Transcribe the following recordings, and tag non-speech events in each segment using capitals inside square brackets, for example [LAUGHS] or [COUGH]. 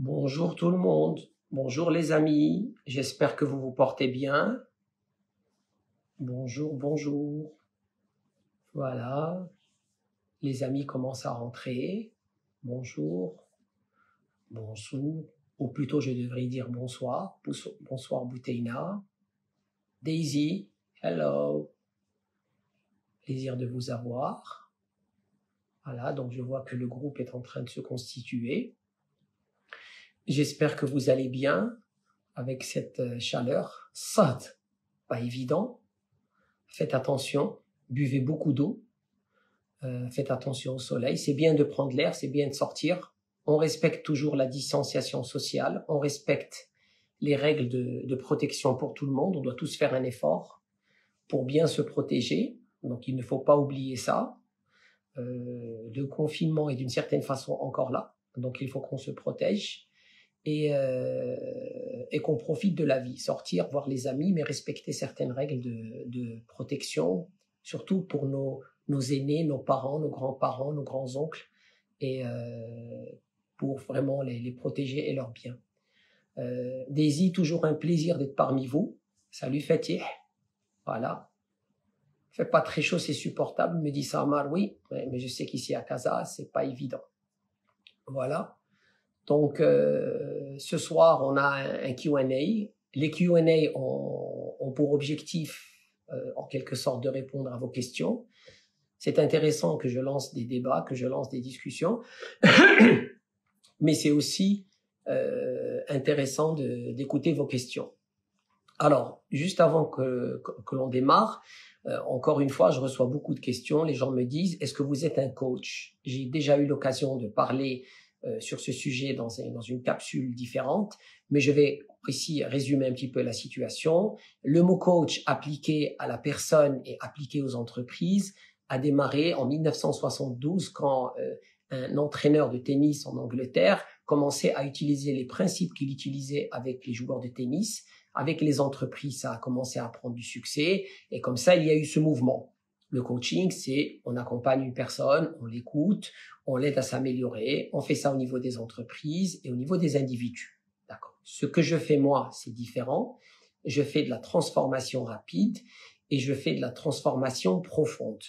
Bonjour tout le monde. Bonjour les amis. J'espère que vous vous portez bien. Bonjour, bonjour. Voilà. Les amis commencent à rentrer. Bonjour. Bonjour. Ou plutôt, je devrais dire bonsoir. Bonsoir, Bouteina. Daisy. Hello. Plaisir de vous avoir. Voilà. Donc, je vois que le groupe est en train de se constituer. J'espère que vous allez bien avec cette euh, chaleur. Sad, pas évident. Faites attention, buvez beaucoup d'eau. Euh, faites attention au soleil. C'est bien de prendre l'air, c'est bien de sortir. On respecte toujours la distanciation sociale. On respecte les règles de, protection pour tout le monde. On doit tous faire un effort pour bien se protéger. Donc il ne faut pas oublier ça. Euh, le confinement est d'une certaine façon encore là. Donc il faut qu'on se protège et, euh, et qu'on profite de la vie, sortir, voir les amis, mais respecter certaines règles de, de protection, surtout pour nos, nos aînés, nos parents, nos grands-parents, nos grands-oncles, et euh, pour vraiment les, les, protéger et leurs biens. Euh, Daisy, toujours un plaisir d'être parmi vous. Salut Fatih. Voilà. Fait pas très chaud, c'est supportable, me dit Samar, oui, mais je sais qu'ici à Casa, c'est pas évident. Voilà. Donc, euh, ce soir, on a un, Q&A. Les Q&A ont, pour objectif, euh, en quelque sorte, de répondre à vos questions. C'est intéressant que je lance des débats, que je lance des discussions, [COUGHS] mais c'est aussi euh, intéressant d'écouter vos questions. Alors, juste avant que, que, l'on démarre, encore une fois, je reçois beaucoup de questions. Les gens me disent, est-ce que vous êtes un coach? J'ai déjà eu l'occasion de parler euh, sur ce sujet dans, dans une capsule différente, mais je vais ici résumer un petit peu la situation. Le mot coach appliqué à la personne et appliqué aux entreprises a démarré en 1972 quand euh, un entraîneur de tennis en Angleterre commençait à utiliser les principes qu'il utilisait avec les joueurs de tennis. Avec les entreprises, ça a commencé à prendre du succès et comme ça, il y a eu ce mouvement. Le coaching, c'est on accompagne une personne, on l'écoute, on l'aide à s'améliorer, on fait ça au niveau des entreprises et au niveau des individus. D'accord. Ce que je fais moi, c'est différent. Je fais de la transformation rapide et je fais de la transformation profonde.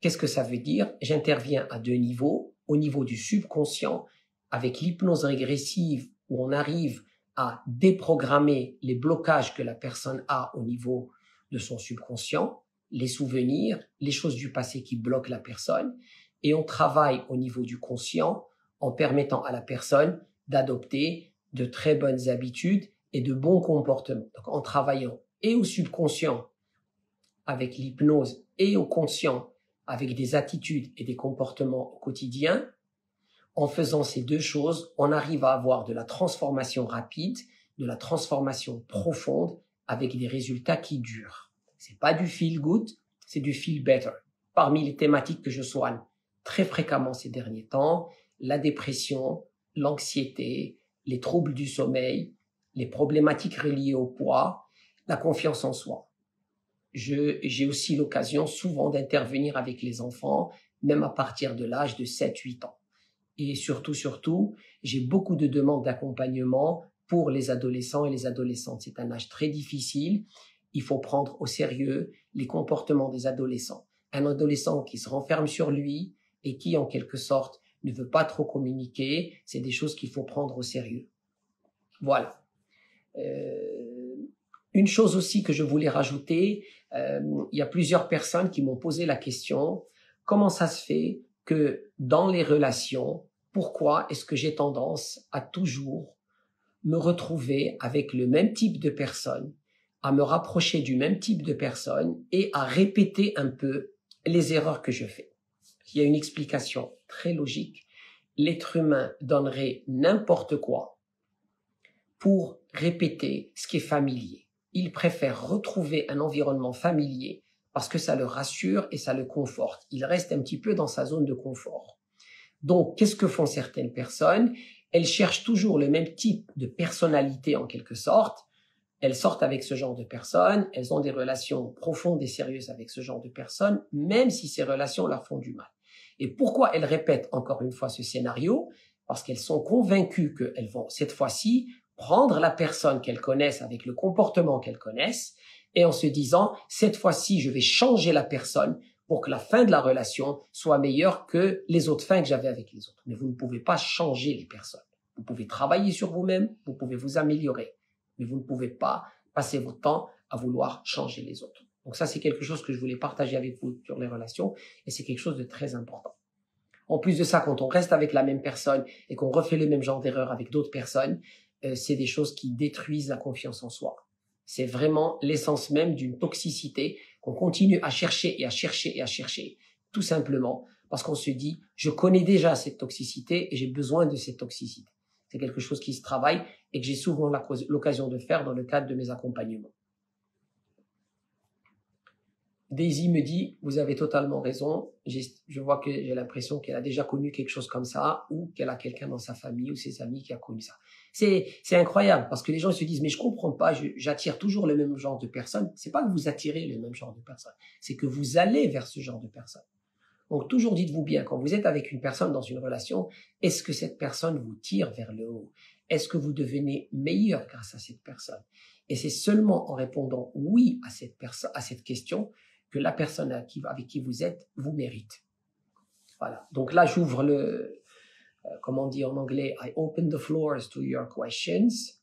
Qu'est-ce que ça veut dire? J'interviens à deux niveaux. Au niveau du subconscient, avec l'hypnose régressive, où on arrive à déprogrammer les blocages que la personne a au niveau de son subconscient, les souvenirs, les choses du passé qui bloquent la personne, et on travaille au niveau du conscient en permettant à la personne d'adopter de très bonnes habitudes et de bons comportements. Donc en travaillant et au subconscient avec l'hypnose et au conscient avec des attitudes et des comportements au quotidien, en faisant ces deux choses, on arrive à avoir de la transformation rapide, de la transformation profonde avec des résultats qui durent. C'est pas du feel good, c'est du feel better. Parmi les thématiques que je soigne très fréquemment ces derniers temps, la dépression, l'anxiété, les troubles du sommeil, les problématiques reliées au poids, la confiance en soi. j'ai aussi l'occasion souvent d'intervenir avec les enfants, même à partir de l'âge de 7-8 ans. Et surtout, surtout, j'ai beaucoup de demandes d'accompagnement pour les adolescents et les adolescentes. C'est un âge très difficile il faut prendre au sérieux les comportements des adolescents. Un adolescent qui se renferme sur lui et qui, en quelque sorte, ne veut pas trop communiquer, c'est des choses qu'il faut prendre au sérieux. Voilà. Euh, une chose aussi que je voulais rajouter, euh, il y a plusieurs personnes qui m'ont posé la question, comment ça se fait que dans les relations, pourquoi est-ce que j'ai tendance à toujours me retrouver avec le même type de personnes à me rapprocher du même type de personne et à répéter un peu les erreurs que je fais. Il y a une explication très logique. L'être humain donnerait n'importe quoi pour répéter ce qui est familier. Il préfère retrouver un environnement familier parce que ça le rassure et ça le conforte. Il reste un petit peu dans sa zone de confort. Donc, qu'est-ce que font certaines personnes? Elles cherchent toujours le même type de personnalité en quelque sorte, elles sortent avec ce genre de personnes, elles ont des relations profondes et sérieuses avec ce genre de personnes, même si ces relations leur font du mal. Et pourquoi elles répètent encore une fois ce scénario? Parce qu'elles sont convaincues qu'elles vont, cette fois-ci, prendre la personne qu'elles connaissent avec le comportement qu'elles connaissent et en se disant, cette fois-ci, je vais changer la personne pour que la fin de la relation soit meilleure que les autres fins que j'avais avec les autres. Mais vous ne pouvez pas changer les personnes. Vous pouvez travailler sur vous-même, vous pouvez vous améliorer, mais vous ne pouvez pas passer votre temps à vouloir changer les autres. Donc ça, c'est quelque chose que je voulais partager avec vous sur les relations et c'est quelque chose de très important. En plus de ça, quand on reste avec la même personne et qu'on refait le même genre d'erreur avec d'autres personnes, euh, c'est des choses qui détruisent la confiance en soi. C'est vraiment l'essence même d'une toxicité qu'on continue à chercher et à chercher et à chercher, tout simplement parce qu'on se dit, je connais déjà cette toxicité et j'ai besoin de cette toxicité. C'est quelque chose qui se travaille et que j'ai souvent l'occasion de faire dans le cadre de mes accompagnements. Daisy me dit, vous avez totalement raison. Je vois que j'ai l'impression qu'elle a déjà connu quelque chose comme ça ou qu'elle a quelqu'un dans sa famille ou ses amis qui a connu ça. C'est, incroyable parce que les gens se disent, mais je comprends pas, j'attire toujours le même genre de personnes. C'est pas que vous attirez le même genre de personnes, c'est que vous allez vers ce genre de personnes. Donc toujours dites-vous bien, quand vous êtes avec une personne dans une relation, est-ce que cette personne vous tire vers le haut? Est-ce que vous devenez meilleur grâce à cette personne? Et c'est seulement en répondant oui à cette, question que la personne avec qui vous êtes vous mérite. Voilà. Donc là, j'ouvre le, euh, comment on dit en anglais, I open the floors to your questions.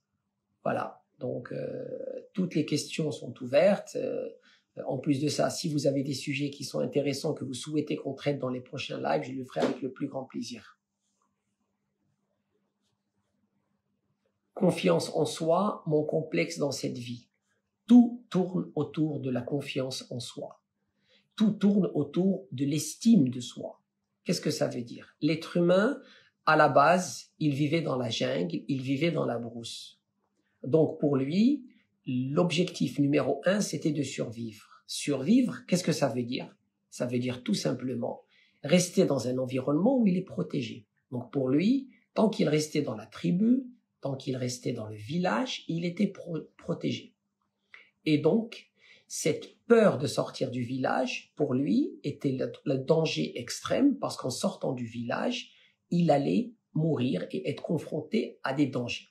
Voilà. Donc euh, toutes les questions sont ouvertes. Euh, en plus de ça, si vous avez des sujets qui sont intéressants que vous souhaitez qu'on traite dans les prochains lives, je le ferai avec le plus grand plaisir. Confiance en soi, mon complexe dans cette vie. Tout tourne autour de la confiance en soi. Tout tourne autour de l'estime de soi. Qu'est-ce que ça veut dire? L'être humain, à la base, il vivait dans la jungle, il vivait dans la brousse. Donc pour lui, l'objectif numéro un, c'était de survivre. Survivre, qu'est-ce que ça veut dire? Ça veut dire tout simplement rester dans un environnement où il est protégé. Donc pour lui, tant qu'il restait dans la tribu, tant qu'il restait dans le village, il était protégé. Et donc, cette peur de sortir du village, pour lui, était le, danger extrême parce qu'en sortant du village, il allait mourir et être confronté à des dangers.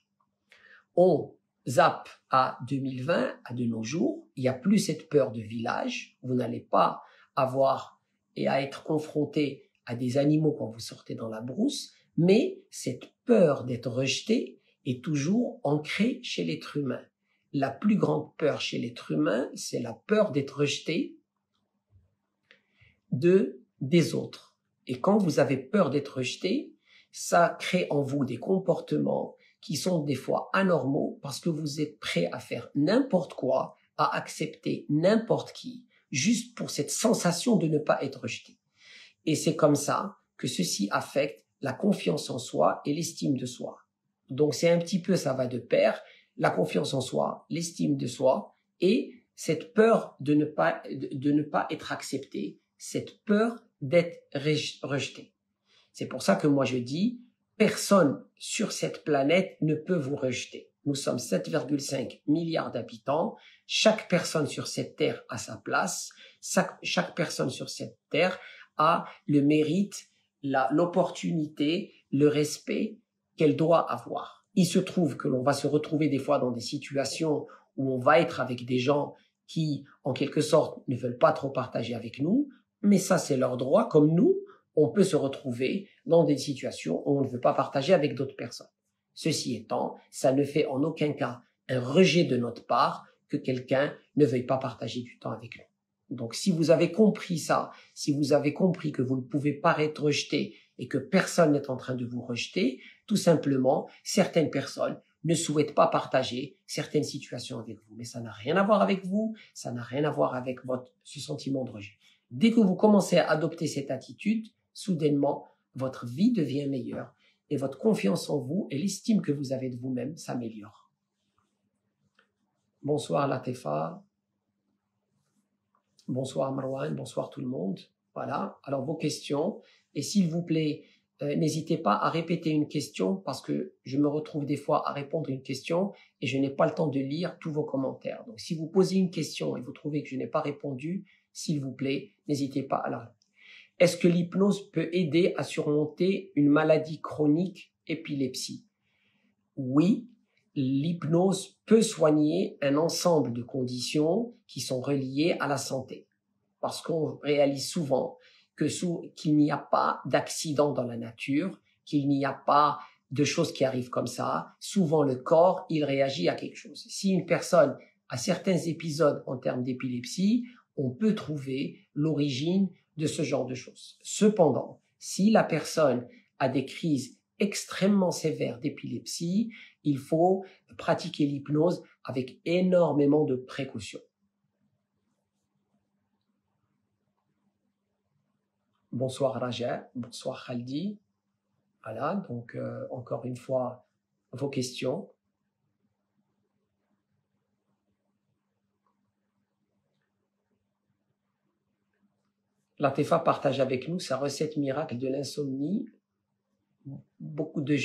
Zappe à 2020, à de nos jours, il n'y a plus cette peur de village. Vous n'allez pas avoir et à être confronté à des animaux quand vous sortez dans la brousse, mais cette peur d'être rejeté est toujours ancrée chez l'être humain la plus grande peur chez l'être humain, c'est la peur d'être rejeté de des autres. Et quand vous avez peur d'être rejeté, ça crée en vous des comportements qui sont des fois anormaux parce que vous êtes prêt à faire n'importe quoi, à accepter n'importe qui, juste pour cette sensation de ne pas être rejeté. Et c'est comme ça que ceci affecte la confiance en soi et l'estime de soi. Donc c'est un petit peu, ça va de pair, la confiance en soi, l'estime de soi et cette peur de ne pas, de, ne pas être accepté, cette peur d'être rejeté. C'est pour ça que moi je dis, personne sur cette planète ne peut vous rejeter. Nous sommes 7,5 milliards d'habitants. Chaque personne sur cette terre a sa place. Chaque, personne sur cette terre a le mérite, l'opportunité, le respect qu'elle doit avoir. Il se trouve que l'on va se retrouver des fois dans des situations où on va être avec des gens qui, en quelque sorte, ne veulent pas trop partager avec nous, mais ça c'est leur droit, comme nous, on peut se retrouver dans des situations où on ne veut pas partager avec d'autres personnes. Ceci étant, ça ne fait en aucun cas un rejet de notre part que quelqu'un ne veuille pas partager du temps avec nous. Donc si vous avez compris ça, si vous avez compris que vous ne pouvez pas être rejeté et que personne n'est en train de vous rejeter, tout simplement, certaines personnes ne souhaitent pas partager certaines situations avec vous. Mais ça n'a rien à voir avec vous, ça n'a rien à voir avec votre, ce sentiment de rejet. Dès que vous commencez à adopter cette attitude, soudainement, votre vie devient meilleure et votre confiance en vous et l'estime que vous avez de vous-même s'améliore. Bonsoir Latefa. Bonsoir Marwan, bonsoir tout le monde. Voilà. Alors vos questions. Et s'il vous plaît, euh, n'hésitez pas à répéter une question parce que je me retrouve des fois à répondre à une question et je n'ai pas le temps de lire tous vos commentaires. Donc si vous posez une question et vous trouvez que je n'ai pas répondu, s'il vous plaît, n'hésitez pas à la Est-ce que l'hypnose peut aider à surmonter une maladie chronique épilepsie? Oui, l'hypnose peut soigner un ensemble de conditions qui sont reliées à la santé. Parce qu'on réalise souvent que qu'il n'y a pas d'accident dans la nature, qu'il n'y a pas de choses qui arrivent comme ça. Souvent, le corps, il réagit à quelque chose. Si une personne a certains épisodes en termes d'épilepsie, on peut trouver l'origine de ce genre de choses. Cependant, si la personne a des crises extrêmement sévères d'épilepsie, il faut pratiquer l'hypnose avec énormément de précautions. Bonsoir Raja, bonsoir Khaldi. Voilà, donc euh, encore une fois, vos questions. Latifa partage avec nous sa recette miracle de l'insomnie. Beaucoup de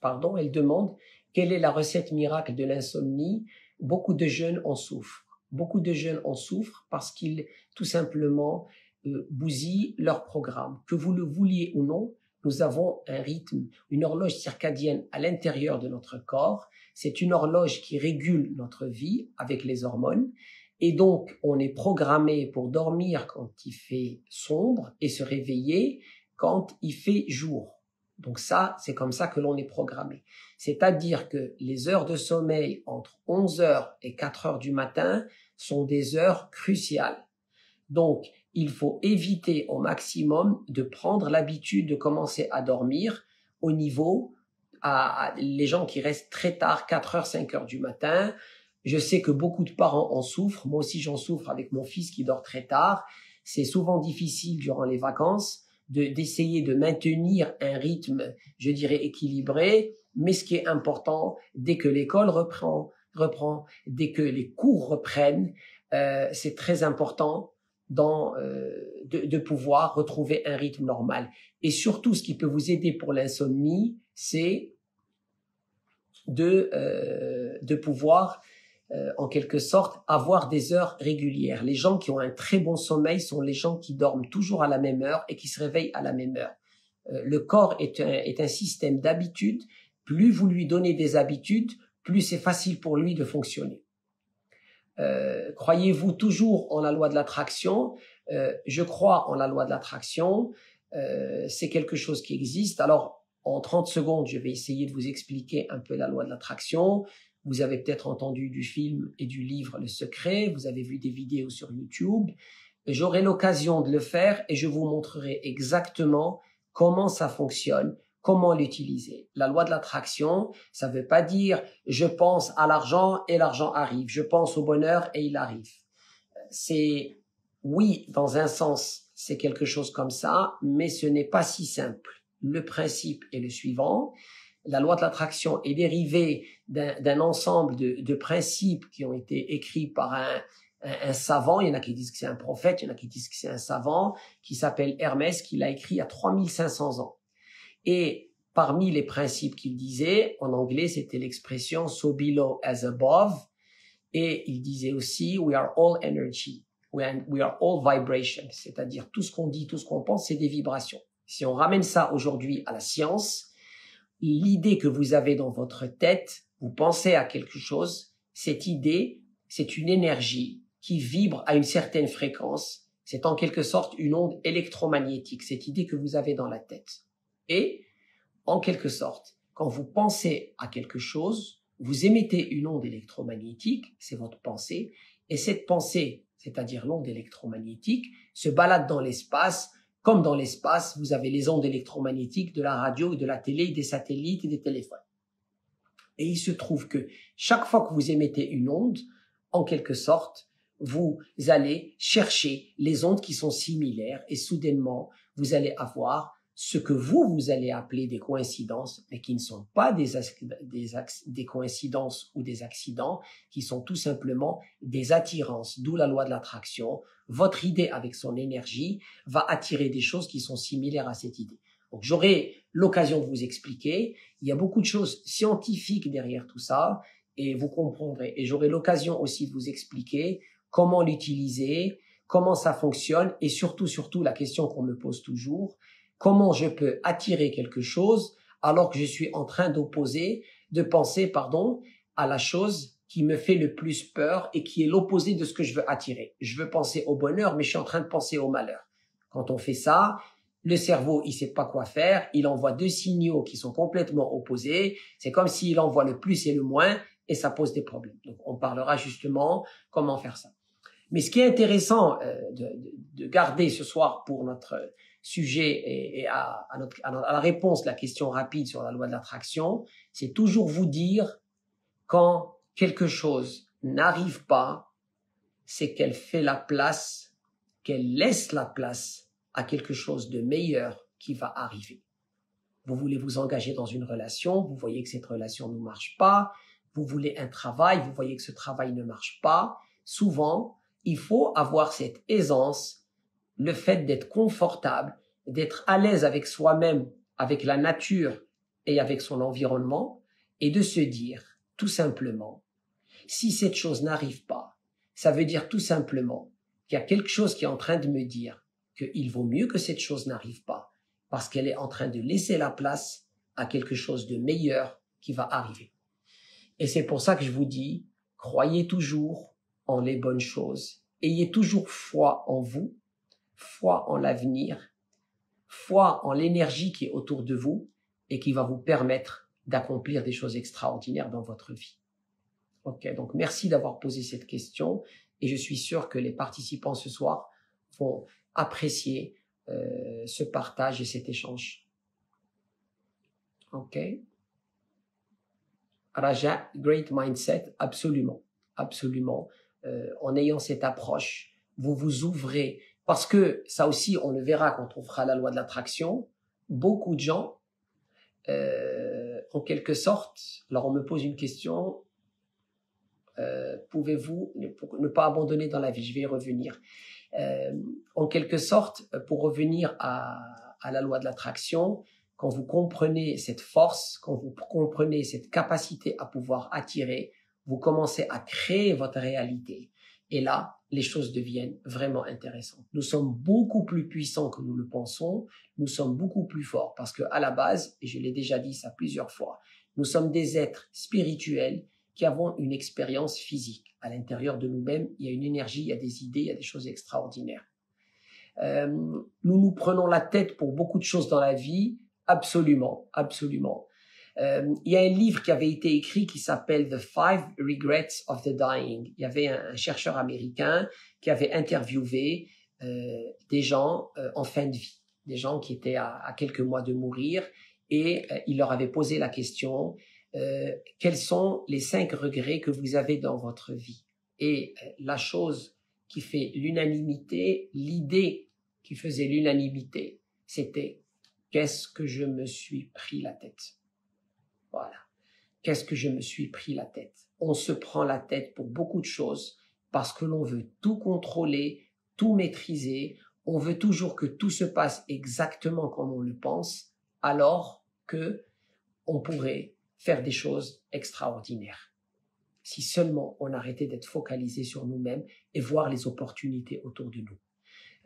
pardon, elle demande quelle est la recette miracle de l'insomnie? Beaucoup de jeunes en souffrent. Beaucoup de jeunes en souffrent parce qu'ils tout simplement euh, bousillent leur programme. Que vous le vouliez ou non, nous avons un rythme, une horloge circadienne à l'intérieur de notre corps. C'est une horloge qui régule notre vie avec les hormones et donc, on est programmé pour dormir quand il fait sombre et se réveiller quand il fait jour. Donc ça, c'est comme ça que l'on est programmé. C'est-à-dire que les heures de sommeil entre 11 heures et 4 heures du matin sont des heures cruciales. Donc, il faut éviter au maximum de prendre l'habitude de commencer à dormir au niveau à, les gens qui restent très tard, 4 heures, 5 heures du matin, je sais que beaucoup de parents en souffrent. Moi aussi, j'en souffre avec mon fils qui dort très tard. C'est souvent difficile durant les vacances d'essayer de, maintenir un rythme, je dirais, équilibré. Mais ce qui est important, dès que l'école reprend, reprend, dès que les cours reprennent, euh, c'est très important dans, euh, de, de, pouvoir retrouver un rythme normal. Et surtout, ce qui peut vous aider pour l'insomnie, c'est de, euh, de pouvoir euh, en quelque sorte, avoir des heures régulières. Les gens qui ont un très bon sommeil sont les gens qui dorment toujours à la même heure et qui se réveillent à la même heure. Euh, le corps est un, est un système d'habitudes. Plus vous lui donnez des habitudes, plus c'est facile pour lui de fonctionner. Euh, croyez-vous toujours en la loi de l'attraction? Je crois en la loi de l'attraction. c'est quelque chose qui existe. Alors, en 30 secondes, je vais essayer de vous expliquer un peu la loi de l'attraction. Vous avez peut-être entendu du film et du livre Le Secret, vous avez vu des vidéos sur YouTube. J'aurai l'occasion de le faire et je vous montrerai exactement comment ça fonctionne, comment l'utiliser. La loi de l'attraction, ça ne veut pas dire je pense à l'argent et l'argent arrive, je pense au bonheur et il arrive. C'est oui, dans un sens, c'est quelque chose comme ça, mais ce n'est pas si simple. Le principe est le suivant, la loi de l'attraction est dérivée d'un ensemble de, principes qui ont été écrits par un, savant, il y en a qui disent que c'est un prophète, il y en a qui disent que c'est un savant, qui s'appelle Hermès, qui l'a écrit a 3500 ans. Et parmi les principes qu'il disait, en anglais, c'était l'expression so below as above, et il disait aussi we are all energy, we are all vibration, c'est-à-dire tout ce qu'on dit, tout ce qu'on pense, c'est des vibrations. Si on ramène ça aujourd'hui à la science, l'idée que vous avez dans votre tête, vous pensez à quelque chose, cette idée, c'est une énergie qui vibre à une certaine fréquence. C'est en quelque sorte une onde électromagnétique, cette idée que vous avez dans la tête. Et, en quelque sorte, quand vous pensez à quelque chose, vous émettez une onde électromagnétique, c'est votre pensée, et cette pensée, c'est-à-dire l'onde électromagnétique, se balade dans l'espace comme dans l'espace, vous avez les ondes électromagnétiques de la radio, de la télé, des satellites et des téléphones. Et il se trouve que chaque fois que vous émettez une onde, en quelque sorte, vous allez chercher les ondes qui sont similaires et soudainement, vous allez avoir ce que vous, vous allez appeler des coïncidences, mais qui ne sont pas des, des, des coïncidences ou des accidents, qui sont tout simplement des attirances, d'où la loi de l'attraction. Votre idée avec son énergie va attirer des choses qui sont similaires à cette idée. Donc j'aurai l'occasion de vous expliquer. Il y a beaucoup de choses scientifiques derrière tout ça, et vous comprendrez. Et j'aurai l'occasion aussi de vous expliquer comment l'utiliser, comment ça fonctionne, et surtout, surtout la question qu'on me pose toujours, comment je peux attirer quelque chose alors que je suis en train d'opposer, de penser, pardon, à la chose qui me fait le plus peur et qui est l'opposé de ce que je veux attirer. Je veux penser au bonheur, mais je suis en train de penser au malheur. Quand on fait ça, le cerveau, il sait pas quoi faire, il envoie deux signaux qui sont complètement opposés. C'est comme s'il envoie le plus et le moins, et ça pose des problèmes. Donc, on parlera justement comment faire ça. Mais ce qui est intéressant euh, de, garder ce soir pour notre sujet et, à, notre, à, la réponse, la question rapide sur la loi de l'attraction, c'est toujours vous dire quand quelque chose n'arrive pas, c'est qu'elle fait la place, qu'elle laisse la place à quelque chose de meilleur qui va arriver. Vous voulez vous engager dans une relation, vous voyez que cette relation ne marche pas, vous voulez un travail, vous voyez que ce travail ne marche pas. Souvent, il faut avoir cette aisance, le fait d'être confortable, d'être à l'aise avec soi-même, avec la nature et avec son environnement, et de se dire tout simplement, si cette chose n'arrive pas, ça veut dire tout simplement qu'il y a quelque chose qui est en train de me dire qu'il vaut mieux que cette chose n'arrive pas, parce qu'elle est en train de laisser la place à quelque chose de meilleur qui va arriver. Et c'est pour ça que je vous dis, croyez toujours en les bonnes choses, ayez toujours foi en vous, foi en l'avenir, foi en l'énergie qui est autour de vous et qui va vous permettre d'accomplir des choses extraordinaires dans votre vie. Ok, donc merci d'avoir posé cette question et je suis sûr que les participants ce soir vont apprécier euh, ce partage et cet échange. Ok. Raja, great mindset, absolument, absolument. Euh, en ayant cette approche, vous vous ouvrez parce que ça aussi, on le verra quand on fera la loi de l'attraction. Beaucoup de gens, euh, en quelque sorte, alors on me pose une question, euh, pouvez-vous ne, pas abandonner dans la vie? Je vais y revenir. Euh, en quelque sorte, pour revenir à, à la loi de l'attraction, quand vous comprenez cette force, quand vous comprenez cette capacité à pouvoir attirer, vous commencez à créer votre réalité. Et là, les choses deviennent vraiment intéressantes. Nous sommes beaucoup plus puissants que nous le pensons. Nous sommes beaucoup plus forts parce que à la base, et je l'ai déjà dit ça plusieurs fois, nous sommes des êtres spirituels qui avons une expérience physique. À l'intérieur de nous-mêmes, il y a une énergie, il y a des idées, il y a des choses extraordinaires. Euh, nous nous prenons la tête pour beaucoup de choses dans la vie, absolument, absolument. Euh, il y a un livre qui avait été écrit qui s'appelle The Five Regrets of the Dying. Il y avait un, chercheur américain qui avait interviewé euh, des gens en fin de vie, des gens qui étaient à, quelques mois de mourir, et il leur avait posé la question euh, quels sont les cinq regrets que vous avez dans votre vie? Et euh, la chose qui fait l'unanimité, l'idée qui faisait l'unanimité, c'était qu'est-ce que je me suis pris la tête? Voilà. Qu'est-ce que je me suis pris la tête? On se prend la tête pour beaucoup de choses parce que l'on veut tout contrôler, tout maîtriser, on veut toujours que tout se passe exactement comme on le pense, alors que on pourrait faire des choses extraordinaires. Si seulement on arrêtait d'être focalisé sur nous-mêmes et voir les opportunités autour de nous.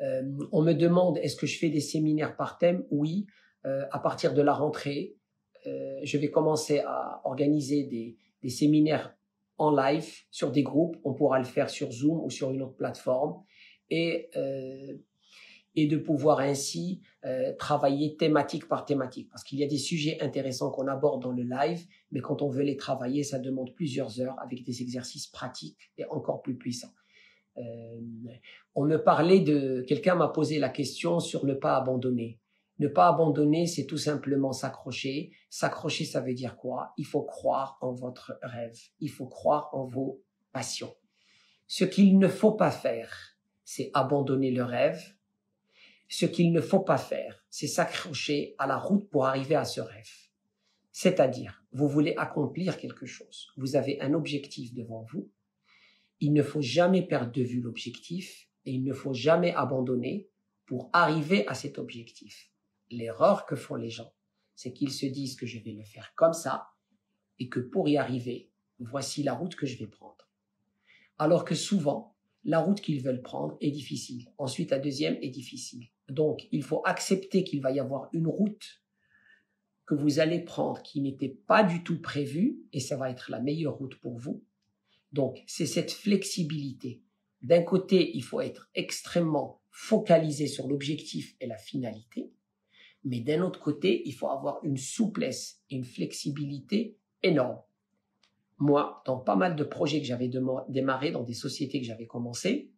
Euh, on me demande est-ce que je fais des séminaires par thème Oui, euh, à partir de la rentrée, euh, je vais commencer à organiser des, des, séminaires en live sur des groupes. On pourra le faire sur Zoom ou sur une autre plateforme. Et et de pouvoir ainsi euh, travailler thématique par thématique. Parce qu'il y a des sujets intéressants qu'on aborde dans le live, mais quand on veut les travailler, ça demande plusieurs heures avec des exercices pratiques et encore plus puissants. Euh, on me parlait de... Quelqu'un m'a posé la question sur ne pas abandonner. Ne pas abandonner, c'est tout simplement s'accrocher. S'accrocher, ça veut dire quoi? Il faut croire en votre rêve. Il faut croire en vos passions. Ce qu'il ne faut pas faire, c'est abandonner le rêve, ce qu'il ne faut pas faire, c'est s'accrocher à la route pour arriver à ce rêve. C'est-à-dire, vous voulez accomplir quelque chose, vous avez un objectif devant vous, il ne faut jamais perdre de vue l'objectif et il ne faut jamais abandonner pour arriver à cet objectif. L'erreur que font les gens, c'est qu'ils se disent que je vais le faire comme ça et que pour y arriver, voici la route que je vais prendre. Alors que souvent, la route qu'ils veulent prendre est difficile. Ensuite, la deuxième est difficile. Donc, il faut accepter qu'il va y avoir une route que vous allez prendre qui n'était pas du tout prévu et ça va être la meilleure route pour vous. Donc, c'est cette flexibilité. D'un côté, il faut être extrêmement focalisé sur l'objectif et la finalité, mais d'un autre côté, il faut avoir une souplesse et une flexibilité énorme. Moi, dans pas mal de projets que j'avais démarré, dans des sociétés que j'avais commencé,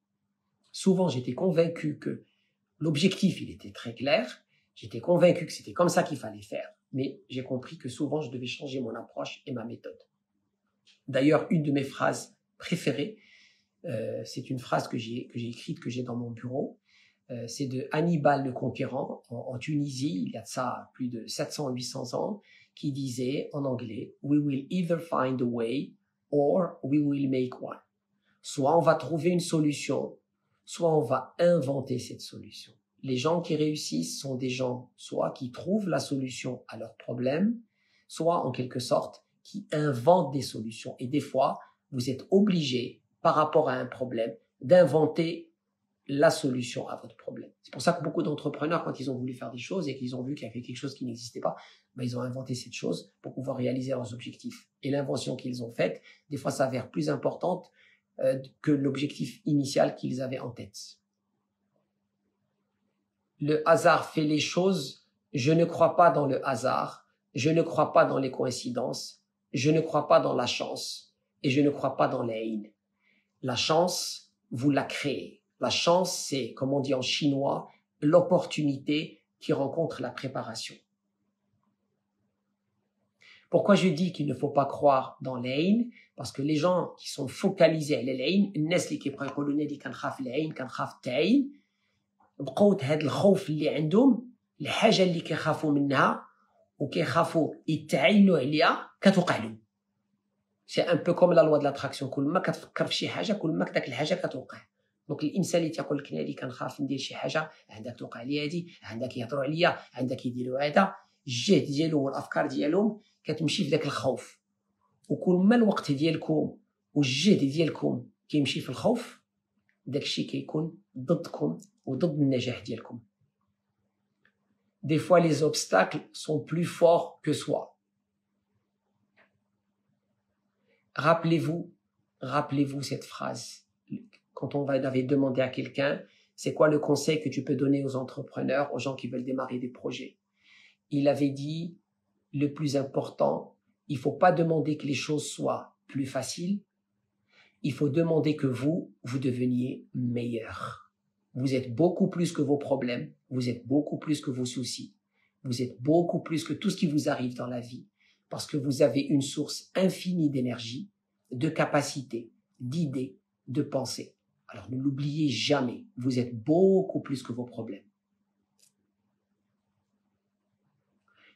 souvent j'étais convaincu que l'objectif, il était très clair, j'étais convaincu que c'était comme ça qu'il fallait faire, mais j'ai compris que souvent je devais changer mon approche et ma méthode. D'ailleurs, une de mes phrases préférées, euh, c'est une phrase que j'ai que j'ai écrite, que j'ai dans mon bureau. Euh, c'est de Hannibal le Conquérant en, Tunisie, il y a de ça plus de 700-800 ans, qui disait en anglais We will either find a way or we will make one. Soit on va trouver une solution, soit on va inventer cette solution. Les gens qui réussissent sont des gens soit qui trouvent la solution à leur problème, soit en quelque sorte qui inventent des solutions. Et des fois, vous êtes obligé, par rapport à un problème, d'inventer la solution à votre problème. C'est pour ça que beaucoup d'entrepreneurs, quand ils ont voulu faire des choses et qu'ils ont vu qu'il y avait quelque chose qui n'existait pas, ben, ils ont inventé cette chose pour pouvoir réaliser leurs objectifs. Et l'invention qu'ils ont faite, des fois, s'avère plus importante que l'objectif initial qu'ils avaient en tête. Le hasard fait les choses. Je ne crois pas dans le hasard. Je ne crois pas dans les coïncidences. Je ne crois pas dans la chance. Et je ne crois pas dans la La chance, vous la créez. La chance, c'est, comme on dit en chinois, l'opportunité qui rencontre la préparation. Pourquoi je dis qu'il ne faut pas croire dans l'ain Parce que les gens qui sont focalisés à l'ain, الناس اللي كيبقاو يقولوا اللي كنخاف العين كنخاف التعين بقاو هذا الخوف اللي عندهم الحاجة اللي كيخافوا منها وكيخافوا يتعينوا عليها كتوقع لهم سي ان بو كوم لا لوا دو لاتراكسيون كل ما كتفكر في شي حاجة كل ما داك الحاجة كتوقع. دونك الإنسان اللي تيقول لك اللي كنخاف ندير شي حاجة عندك توقع لي هادي عندك يهضروا عليا عندك يديروا هذا الجهد ديالهم والأفكار ديالهم كتمشي في ذاك الخوف وكل ما الوقت ديالكم والجهد ديالكم كيمشي في الخوف داك الشيء كيكون ضدكم وضد النجاح ديالكم des fois les obstacles sont plus forts que soi. Rappelez-vous, rappelez-vous cette phrase. Quand on va avait demandé à quelqu'un, c'est quoi le conseil que tu peux donner aux entrepreneurs, aux gens qui veulent démarrer des projets? Il avait dit, le plus important, il faut pas demander que les choses soient plus faciles. Il faut demander que vous, vous deveniez meilleur. Vous êtes beaucoup plus que vos problèmes, vous êtes beaucoup plus que vos soucis, vous êtes beaucoup plus que tout ce qui vous arrive dans la vie, parce que vous avez une source infinie d'énergie, de capacité, d'idées, de pensées. Alors ne l'oubliez jamais, vous êtes beaucoup plus que vos problèmes.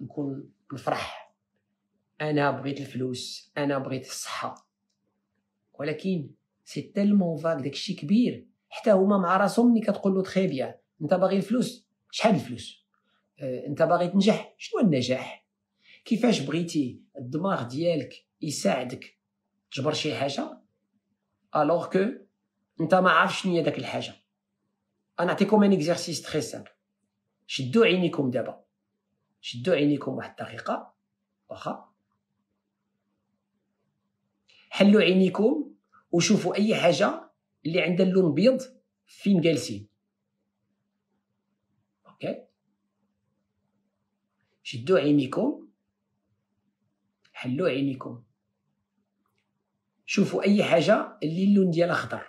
نكون نفرح. أنا بغيت الفلوس أنا بغيت الصحة. ولكن سي تيلمون فاك داكشي كبير. حتى هما مع راسهم ملي كتقول له تخي بيان أنت باغي الفلوس؟ شحال الفلوس آه أنت باغي تنجح؟ شنو النجاح؟ كيفاش بغيتي الدماغ ديالك يساعدك تجبر شي حاجة؟ الوغ كو أنت ما عارف شنو هي داك الحاجة. أنا نعطيكم ان اكزرسيس تري سامبل شدوا عينيكم دابا. شدوا عينيكم واحد الدقيقة. واخا. حلوا عينيكم وشوفوا أي حاجة اللي عندها اللون بيض فين جالسين. أوكي. شدوا عينيكم. حلوا عينيكم. شوفوا أي حاجة اللي اللون ديالها خضر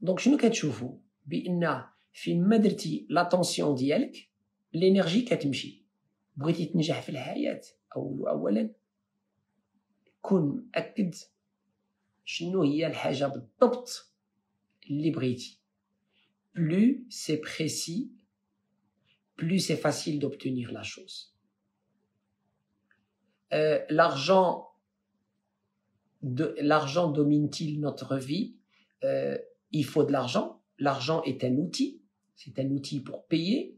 دونك شنو كتشوفوا؟ بأن فين ما درتي لاتونسيون ديالك لينيرجي كتمشي بغيتي تنجح في الحياه اول اولا كن مأكد شنو هي الحاجة بالضبط اللي بغيتي plus c'est précis plus c'est facile d'obtenir la chose euh, l'argent l'argent domine-t-il notre vie euh, Il faut de l'argent. L'argent est un outil. C'est un outil pour payer.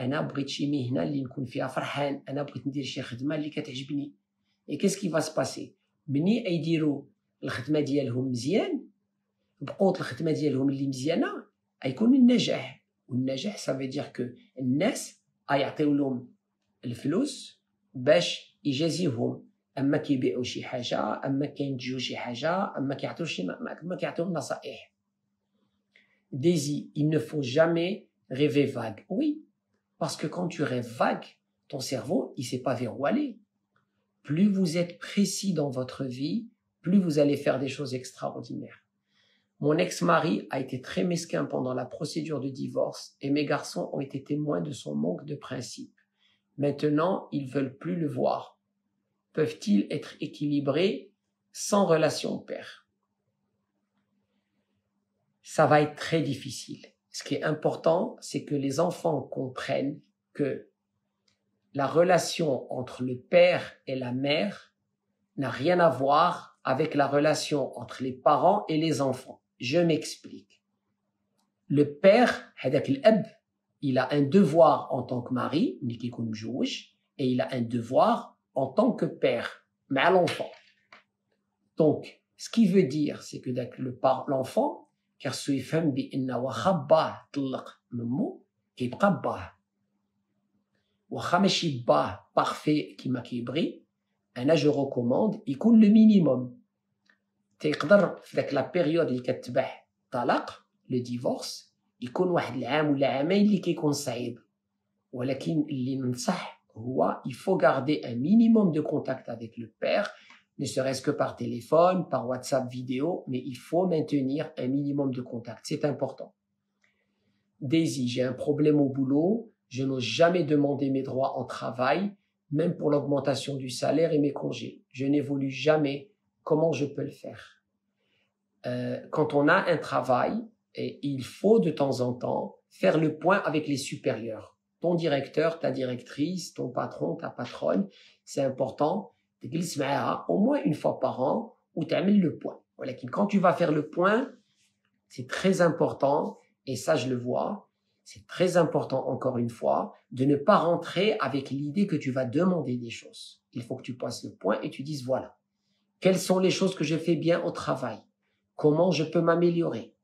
أنا بغيت شي مهنة اللي نكون فيها فرحان أنا بغيت ندير شي خدمة اللي كتعجبني. إي كيس كي فاس باسي؟ مني يديروا الخدمة ديالهم مزيان بقوه الخدمة ديالهم اللي مزيانة غيكون النجاح. والنجاح سافي دير كو الناس غيعطيو لهم الفلوس باش يجازيهم. أما كيبيعوا شي حاجة أما كينتجوا شي حاجة أما كيعطيو شي أما كيعطيو نصائح. Daisy, il ne faut jamais rêver vague. Oui, parce que quand tu rêves vague, ton cerveau, il sait pas vers où aller. Plus vous êtes précis dans votre vie, plus vous allez faire des choses extraordinaires. Mon ex-mari a été très mesquin pendant la procédure de divorce et mes garçons ont été témoins de son manque de principe. Maintenant, ils veulent plus le voir peuvent-ils être équilibrés sans relation père? Ça va être très difficile. Ce qui est important, c'est que les enfants comprennent que la relation entre le père et la mère n'a rien à voir avec la relation entre les parents et les enfants. Je m'explique. Le père, il a un devoir en tant que mari, et il a un devoir en tant que père, mais à l'enfant. Donc, ce qui veut dire, c'est que l'enfant, خاصو يفهم بأن واخا باه طلق ممو كيبقى باه واخا ماشي باه بارفي كيما كيبغي أنا جو ريكوموند يكون لو مينيموم تيقدر في داك لا بيريود اللي كتبع الطلاق لو ديفورس يكون واحد العام ولا عامين اللي كيكون صعيب. ولكن اللي ننصح هو il faut garder un minimum de contact avec le père ne serait-ce que par téléphone, par WhatsApp vidéo, mais il faut maintenir un minimum de contact. C'est important. Daisy, j'ai un problème au boulot, je n'ose jamais demander mes droits en travail, même pour l'augmentation du salaire et mes congés. Je n'évolue jamais. Comment je peux le faire? Euh, Quand on a un travail, et il faut de temps en temps faire le point avec les supérieurs ton directeur, ta directrice, ton patron, ta patronne, c'est important glisser au moins une fois par an où tu amènes le point. Quand tu vas faire le point, c'est très important, et ça je le vois, c'est très important encore une fois, de ne pas rentrer avec l'idée que tu vas demander des choses. Il faut que tu passes le point et tu dises voilà, quelles sont les choses que je fais bien au travail? Comment je peux m'améliorer?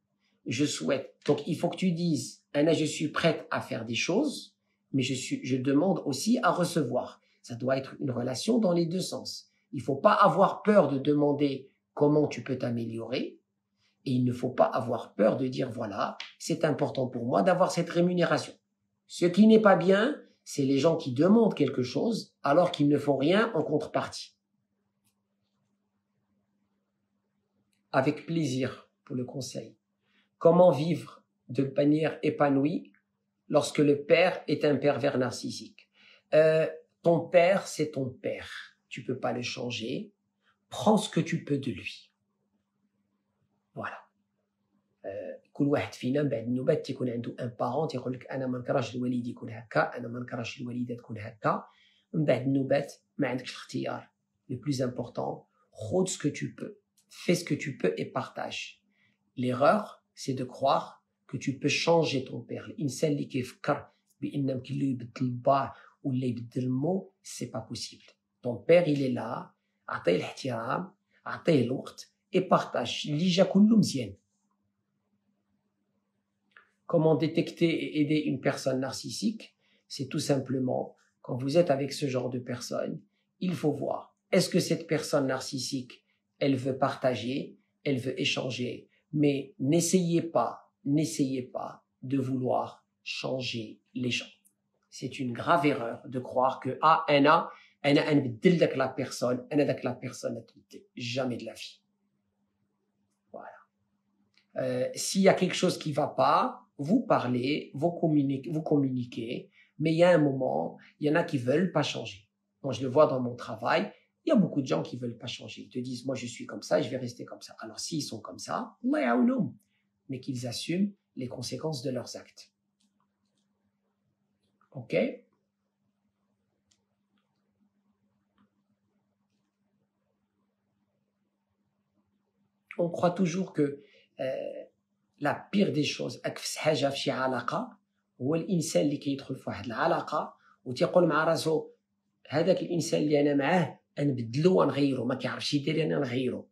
Je souhaite. Donc il faut que tu dises, Anna, je suis prête à faire des choses, mais je demande aussi à recevoir. Ça doit être une relation dans les deux sens. Il faut pas avoir peur de demander comment tu peux t'améliorer. Et il ne faut pas avoir peur de dire voilà, c'est important pour moi d'avoir cette rémunération. Ce qui n'est pas bien, c'est les gens qui demandent quelque chose alors qu'ils ne font rien en contrepartie. Avec plaisir pour le conseil. Comment vivre de manière épanouie lorsque le père est un pervers narcissique? Euh, ton père, c'est ton père. Tu peux pas le changer. Prends ce que tu peux de lui. Voilà. كل واحد فينا بعد النوبات تيكون عنده ان بارون تيقول لك انا ما نكرهش الوالد يكون هكا انا ما نكرهش الوالده تكون هكا من بعد النوبات ما عندكش الاختيار le plus important خذ ce que tu peux fais ce que tu peux et partage l'erreur c'est de croire que tu peux changer ton père الانسان اللي كيفكر بان يمكن له يبدل البا ولا يبدل المو سي با بوسيبل ton père il est là اعطيه الاحترام اعطيه الوقت et partage اللي جا كله مزيان Comment détecter et aider une personne narcissique C'est tout simplement, quand vous êtes avec ce genre de personne, il faut voir, est-ce que cette personne narcissique, elle veut partager, elle veut échanger, mais n'essayez pas n'essayez pas de vouloir changer les gens. C'est une grave erreur de croire que ah, a, la personne, la personne, jamais de la vie. Euh, S'il y a quelque chose qui va pas, vous parlez, vous communiquez, vous communiquez, mais il y a un moment, il y en a qui veulent pas changer. Moi, je le vois dans mon travail, il y a beaucoup de gens qui veulent pas changer. Ils te disent, moi, je suis comme ça, je vais rester comme ça. Alors, s'ils sont comme ça, mais qu'ils assument les conséquences de leurs actes. OK. On croit toujours que euh, la pire des choses حاجة في شي علاقه هو الانسان اللي كيدخل في واحد العلاقه وتيقول مع راسو هذاك الانسان اللي أنا معاه نبدلو ونغيرو ما كيعرفش يدير أنا نغيرو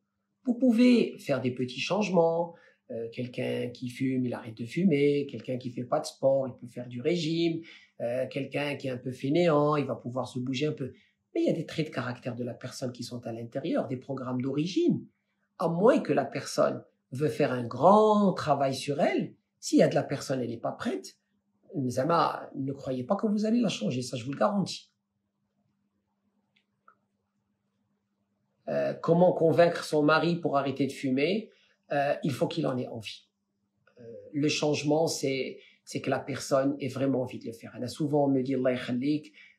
vous pouvez faire des petits changements euh, quelqu'un qui fume il arrête de fumer. Quelqu'un qui fait pas de sport il peut faire du régime. Euh, quelqu'un qui est un peu fainéant il va pouvoir se bouger un peu. Mais il y a des traits de caractère de la personne qui sont à l'intérieur des programmes d'origine. À moins que la personne veut faire un grand travail sur elle, s'il y a de la personne, elle n'est pas prête, Zama, ne croyez pas que vous allez la changer, ça je vous le garantis. Euh, comment convaincre son mari pour arrêter de fumer? Euh, Il faut qu'il en ait envie. Euh, le changement, c'est c'est que la personne ait vraiment envie de le faire. Elle a souvent me dit,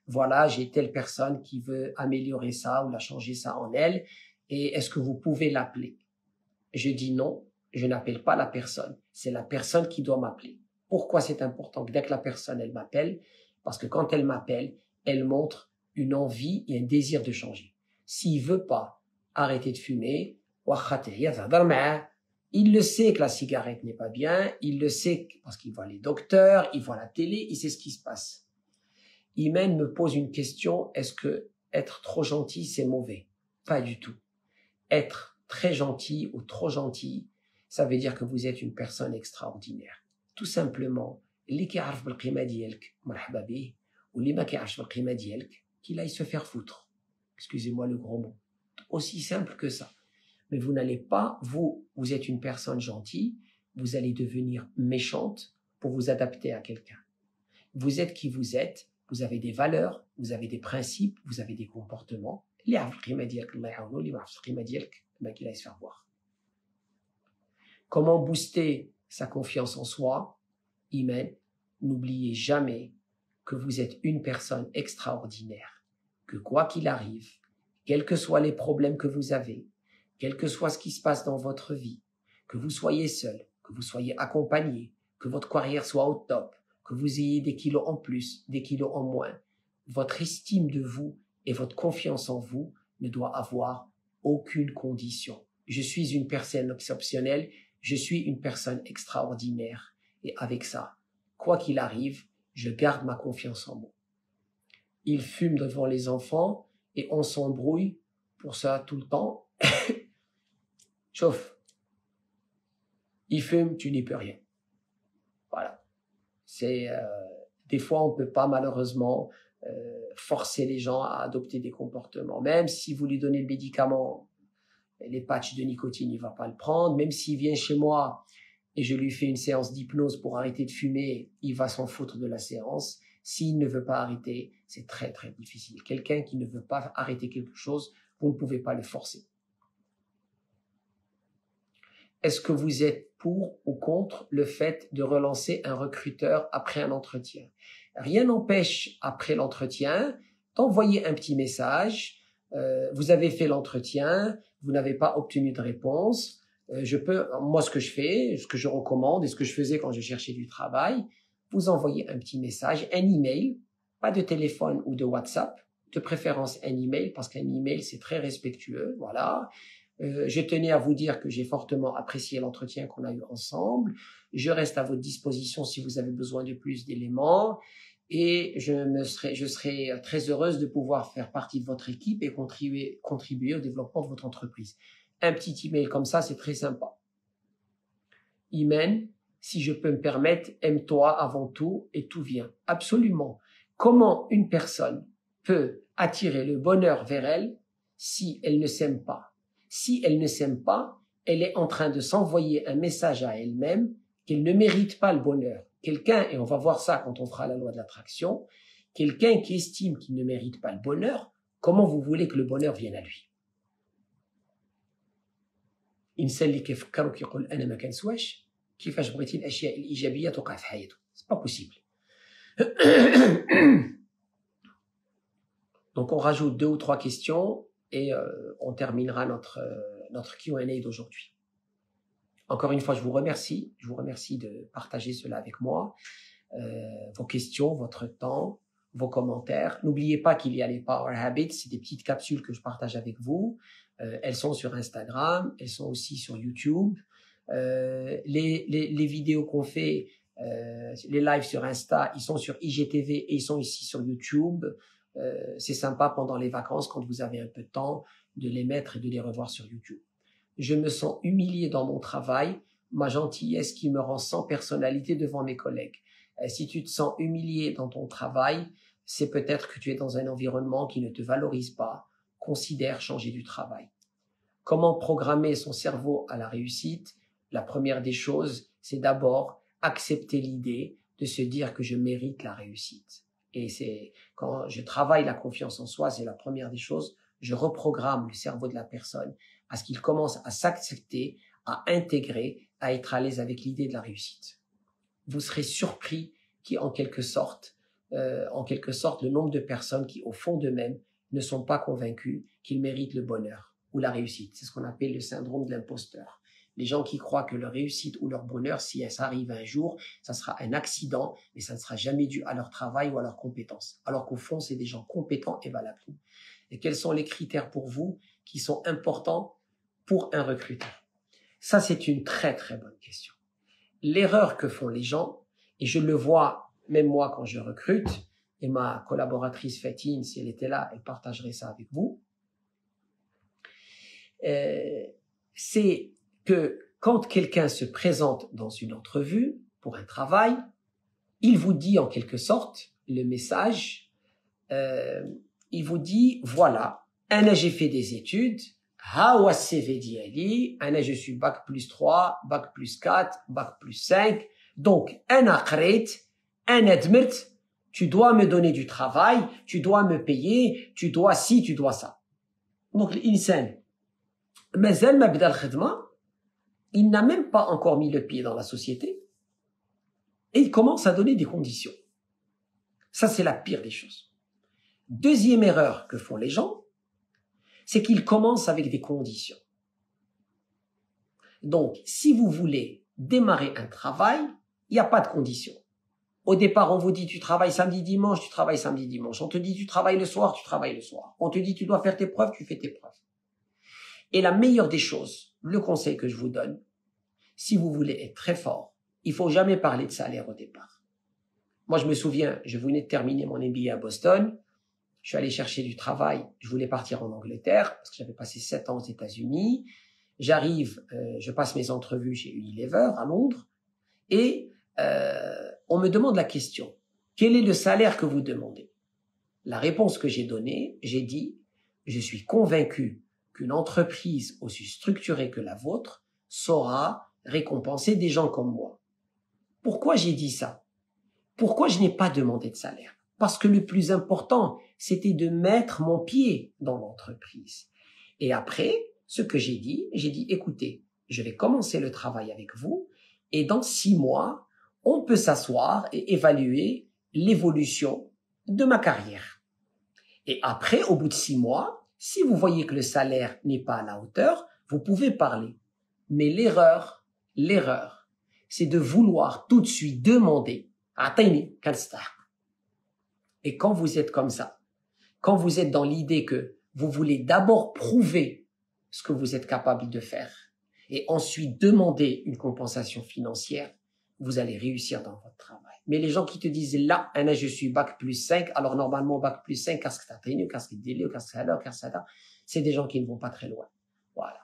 voilà, j'ai telle personne qui veut améliorer ça ou la changer ça en elle, et est-ce que vous pouvez l'appeler? Je dis non, je n'appelle pas la personne. C'est la personne qui doit m'appeler. Pourquoi c'est important dès que la personne, elle m'appelle? Parce que quand elle m'appelle, elle montre une envie et un désir de changer. S'il veut pas arrêter de fumer, il le sait que la cigarette n'est pas bien, il le sait parce qu'il voit les docteurs, il voit la télé, il sait ce qui se passe. Imen me pose une question, est-ce que être trop gentil, c'est mauvais? Pas du tout. Être très gentil ou trop gentil, ça veut dire que vous êtes une personne extraordinaire. Tout simplement, ou qu'il aille se faire foutre. Excusez-moi le gros mot. Aussi simple que ça mais vous n'allez pas, vous, vous êtes une personne gentille, vous allez devenir méchante pour vous adapter à quelqu'un. Vous êtes qui vous êtes, vous avez des valeurs, vous avez des principes, vous avez des comportements. Comment booster sa confiance en soi Imen, n'oubliez jamais que vous êtes une personne extraordinaire, que quoi qu'il arrive, quels que soient les problèmes que vous avez, quel que soit ce qui se passe dans votre vie, que vous soyez seul, que vous soyez accompagné, que votre carrière soit au top, que vous ayez des kilos en plus, des kilos en moins, votre estime de vous et votre confiance en vous ne doit avoir aucune condition. Je suis une personne exceptionnelle, je suis une personne extraordinaire. Et avec ça, quoi qu'il arrive, je garde ma confiance en moi. Il fume devant les enfants et on s'embrouille pour ça tout le temps. [LAUGHS] Chauffe. Il fume, tu n'y peux rien. Voilà. C'est euh, des fois on peut pas malheureusement euh, forcer les gens à adopter des comportements. Même si vous lui donnez le médicament, les patchs de nicotine, il va pas le prendre. Même s'il vient chez moi et je lui fais une séance d'hypnose pour arrêter de fumer, il va s'en foutre de la séance. S'il ne veut pas arrêter, c'est très très difficile. Quelqu'un qui ne veut pas arrêter quelque chose, vous ne pouvez pas le forcer. Est-ce que vous êtes pour ou contre le fait de relancer un recruteur après un entretien? Rien n'empêche, après l'entretien, d'envoyer un petit message. Euh, vous avez fait l'entretien, vous n'avez pas obtenu de réponse. Euh, je peux, moi, ce que je fais, ce que je recommande et ce que je faisais quand je cherchais du travail, vous envoyez un petit message, un email, pas de téléphone ou de WhatsApp, de préférence un email parce qu'un email c'est très respectueux, voilà. Euh, je tenais à vous dire que j'ai fortement apprécié l'entretien qu'on a eu ensemble. Je reste à votre disposition si vous avez besoin de plus d'éléments et je me serai, je serai très heureuse de pouvoir faire partie de votre équipe et contribuer, contribuer au développement de votre entreprise. Un petit email comme ça, c'est très sympa. Imen, si je peux me permettre, aime-toi avant tout et tout vient. Absolument. Comment une personne peut attirer le bonheur vers elle si elle ne s'aime pas? Si elle ne s'aime pas, elle est en train de s'envoyer un message à elle-même qu'elle ne mérite pas le bonheur. Quelqu'un, et on va voir ça quand on fera la loi de l'attraction, quelqu'un qui estime qu'il ne mérite pas le bonheur, comment vous voulez que le bonheur vienne à lui? C'est pas possible. [COUGHS] Donc on rajoute deux ou trois questions et euh, on terminera notre, euh, notre Q&A d'aujourd'hui. Encore une fois, je vous remercie. Je vous remercie de partager cela avec moi. Euh, vos questions, votre temps, vos commentaires. N'oubliez pas qu'il y a les Power Habits, c'est des petites capsules que je partage avec vous. Euh, elles sont sur Instagram, elles sont aussi sur YouTube. Les, les, vidéos qu'on fait, les lives sur Insta, ils sont sur IGTV et ils sont ici sur YouTube. Euh, c'est sympa pendant les vacances, quand vous avez un peu de temps, de les mettre et de les revoir sur YouTube. Je me sens humilié dans mon travail, ma gentillesse qui me rend sans personnalité devant mes collègues. Euh, si tu te sens humilié dans ton travail, c'est peut-être que tu es dans un environnement qui ne te valorise pas, considère changer du travail. Comment programmer son cerveau à la réussite? La première des choses, c'est d'abord accepter l'idée de se dire que je mérite la réussite. Et c'est quand je travaille la confiance en soi, c'est la première des choses. Je reprogramme le cerveau de la personne à ce qu'il commence à s'accepter, à intégrer, à être à l'aise avec l'idée de la réussite. Vous serez surpris qu'en quelque sorte, euh, en quelque sorte, le nombre de personnes qui, au fond d'eux-mêmes, ne sont pas convaincus qu'ils méritent le bonheur ou la réussite. C'est ce qu'on appelle le syndrome de l'imposteur. Les gens qui croient que leur réussite ou leur bonheur, si ça arrive un jour, ça sera un accident, mais ça ne sera jamais dû à leur travail ou à leurs compétences. Alors qu'au fond, c'est des gens compétents et valables. Et quels sont les critères pour vous qui sont importants pour un recruteur? Ça, c'est une très très bonne question. L'erreur que font les gens, et je le vois même moi quand je recrute, et ma collaboratrice Fatine, si elle était là, elle partagerait ça avec vous, euh, c'est que quand quelqu'un se présente dans une entrevue pour un travail, il vous dit en quelque sorte le message, euh, il vous dit, voilà, un j'ai fait des études, hawa CV d'Ali, un je suis bac plus 3, bac plus 4, bac plus 5, donc un akret, un admirt, tu dois me donner du travail, tu dois me payer, tu dois ci, tu dois ça. Donc l'insan, مازال ما بدا الخدمة il n'a même pas encore mis le pied dans la société et il commence à donner des conditions. Ça, c'est la pire des choses. Deuxième erreur que font les gens, c'est qu'ils commencent avec des conditions. Donc, si vous voulez démarrer un travail, il n'y a pas de conditions. Au départ, on vous dit tu travailles samedi, dimanche, tu travailles samedi, dimanche. On te dit tu travailles le soir, tu travailles le soir. On te dit tu dois faire tes preuves, tu fais tes preuves. Et la meilleure des choses, le conseil que je vous donne, si vous voulez être très fort, il faut jamais parler de salaire au départ. Moi, je me souviens, je venais de terminer mon MBA à Boston. Je suis allé chercher du travail. Je voulais partir en Angleterre parce que j'avais passé sept ans aux États-Unis. J'arrive, euh, je passe mes entrevues chez Unilever à Londres et euh, on me demande la question quel est le salaire que vous demandez? La réponse que j'ai donnée, j'ai dit je suis convaincu qu'une entreprise aussi structurée que la vôtre saura récompenser des gens comme moi. Pourquoi j'ai dit ça? Pourquoi je n'ai pas demandé de salaire? Parce que le plus important, c'était de mettre mon pied dans l'entreprise. Et après, ce que j'ai dit, j'ai dit, écoutez, je vais commencer le travail avec vous et dans six mois, on peut s'asseoir et évaluer l'évolution de ma carrière. Et après, au bout de six mois, si vous voyez que le salaire n'est pas à la hauteur, vous pouvez parler. Mais l'erreur, l'erreur, c'est de vouloir tout de suite demander, et quand vous êtes comme ça, quand vous êtes dans l'idée que vous voulez d'abord prouver ce que vous êtes capable de faire et ensuite demander une compensation financière, vous allez réussir dans votre travail. Mais les gens qui te disent là, je suis bac plus 5, alors normalement bac plus 5, qu'est-ce que t'as tenu, qu'est-ce que délai, qu'est-ce que qu'est-ce que c'est des gens qui ne vont pas très loin. Voilà.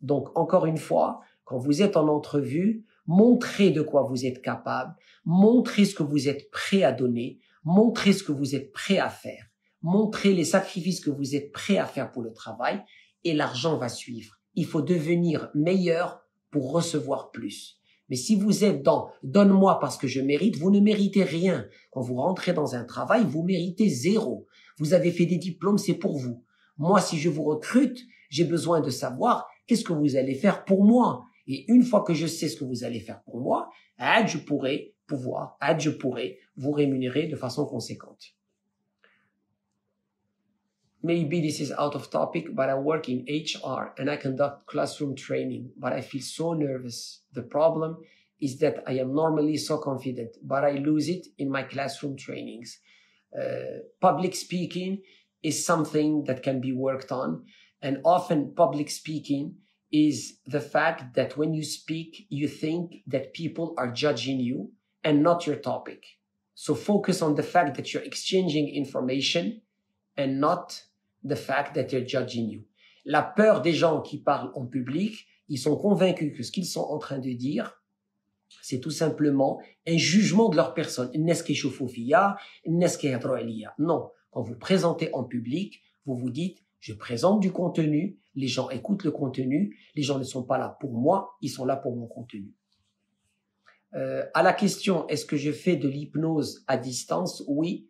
Donc, encore une fois, quand vous êtes en entrevue, montrez de quoi vous êtes capable, montrez ce que vous êtes prêt à donner, montrez ce que vous êtes prêt à faire, montrez les sacrifices que vous êtes prêt à faire pour le travail et l'argent va suivre. Il faut devenir meilleur pour recevoir plus. Mais si vous êtes dans donne-moi parce que je mérite, vous ne méritez rien. Quand vous rentrez dans un travail, vous méritez zéro. Vous avez fait des diplômes, c'est pour vous. Moi, si je vous recrute, j'ai besoin de savoir qu'est-ce que vous allez faire pour moi Et une fois que je sais ce que vous allez faire pour moi, je pourrai pouvoir, je pourrai vous rémunérer de façon conséquente. Maybe this is out of topic, but I work in HR and I conduct classroom training, but I feel so nervous. The problem is that I am normally so confident, but I lose it in my classroom trainings. Uh, public speaking is something that can be worked on. And often public speaking is the fact that when you speak, you think that people are judging you and not your topic. So focus on the fact that you're exchanging information and not the fact that they're judging you. La peur des gens qui parlent en public, ils sont convaincus que ce qu'ils sont en train de dire, c'est tout simplement un jugement de leur personne. Non, quand vous présentez en public, vous vous dites, je présente du contenu, les gens écoutent le contenu, les gens ne sont pas là pour moi, ils sont là pour mon contenu. Euh, à la question, est-ce que je fais de l'hypnose à distance? Oui,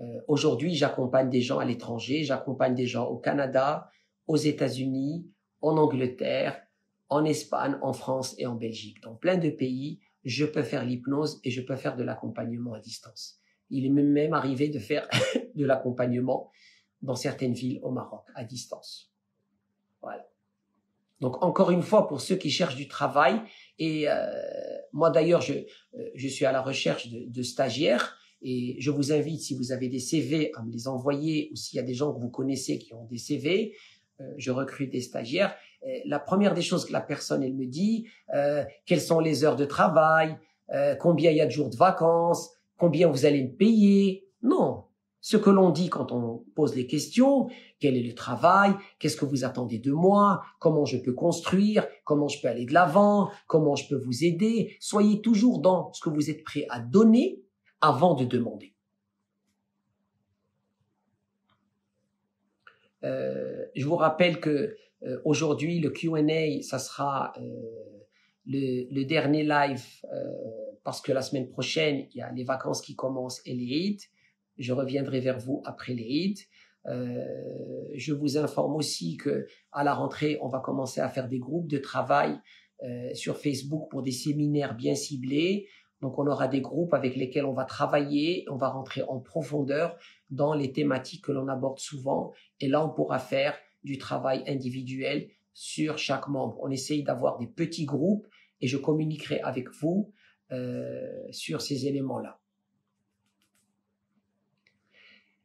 euh, aujourd'hui, j'accompagne des gens à l'étranger, j'accompagne des gens au Canada, aux États-Unis, en Angleterre, en Espagne, en France et en Belgique. Dans plein de pays, je peux faire l'hypnose et je peux faire de l'accompagnement à distance. Il est même arrivé de faire [LAUGHS] de l'accompagnement dans certaines villes au Maroc à distance. Voilà. Donc encore une fois, pour ceux qui cherchent du travail, et euh, moi d'ailleurs, je, euh, je suis à la recherche de, de stagiaires, et je vous invite, si vous avez des CV, à me les envoyer, ou s'il y a des gens que vous connaissez qui ont des CV, euh, je recrute des stagiaires. la première des choses que la personne, elle me dit, euh, quelles sont les heures de travail, euh, combien il y a de jours de vacances, combien vous allez me payer. Non. Ce que l'on dit quand on pose les questions, quel est le travail, qu'est-ce que vous attendez de moi, comment je peux construire, comment je peux aller de l'avant, comment je peux vous aider. Soyez toujours dans ce que vous êtes prêt à donner avant de demander. Euh, je vous rappelle que euh, aujourd'hui le Q&A, ça sera euh, le, dernier live parce que la semaine prochaine il y a les vacances qui commencent et les Eid. Je reviendrai vers vous après les Eid. je vous informe aussi que à la rentrée, on va commencer à faire des groupes de travail sur Facebook pour des séminaires bien ciblés. Donc on aura des groupes avec lesquels on va travailler, on va rentrer en profondeur dans les thématiques que l'on aborde souvent. Et là, on pourra faire du travail individuel sur chaque membre. On essaye d'avoir des petits groupes et je communiquerai avec vous euh, sur ces éléments-là.